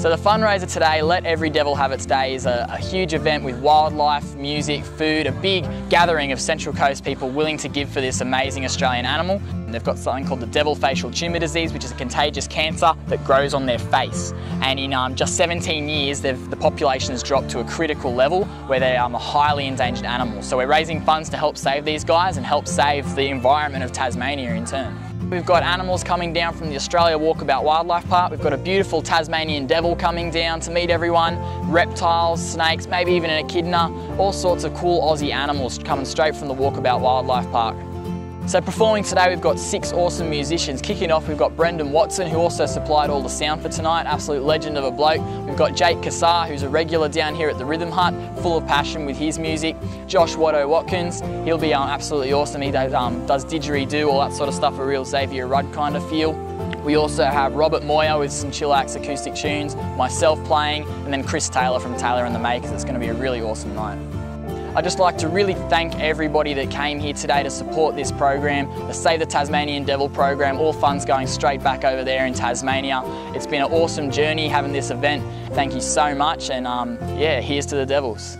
So the fundraiser today, Let Every Devil Have Its Day, is a, a, huge event with wildlife, music, food, a big gathering of Central Coast people willing to give for this amazing Australian animal. And they've got something called the devil facial tumour disease, which is a contagious cancer that grows on their face. And in um, just 17 years, the population has dropped to a critical level where they are a highly endangered animal. So we're raising funds to help save these guys and help save the environment of Tasmania in turn. We've got animals coming down from the Australia Walkabout Wildlife Park. We've got a beautiful Tasmanian devil coming down to meet everyone, reptiles, snakes, maybe even an echidna, all sorts of cool Aussie animals coming straight from the Walkabout Wildlife Park. So performing today we've got six awesome musicians. Kicking off we've got Brendan Watson who also supplied all the sound for tonight, absolute legend of a bloke. We've got Jake Kassar who's a regular down here at the Rhythm Hut, full of passion with his music. Josh Watto Watkins, he'll be um, absolutely awesome. He does, um, does didgeridoo, all that sort of stuff, a real Xavier Rudd kind of feel. We also have Robert Moyer with some chillax acoustic tunes, myself playing, and then Chris Taylor from Taylor and the Makers. It's going to be a really awesome night. I'd just like to really thank everybody that came here today to support this program, the Save the Tasmanian Devil program, all funds going straight back over there in Tasmania. It's been an awesome journey having this event. Thank you so much and um, yeah, here's to the Devils.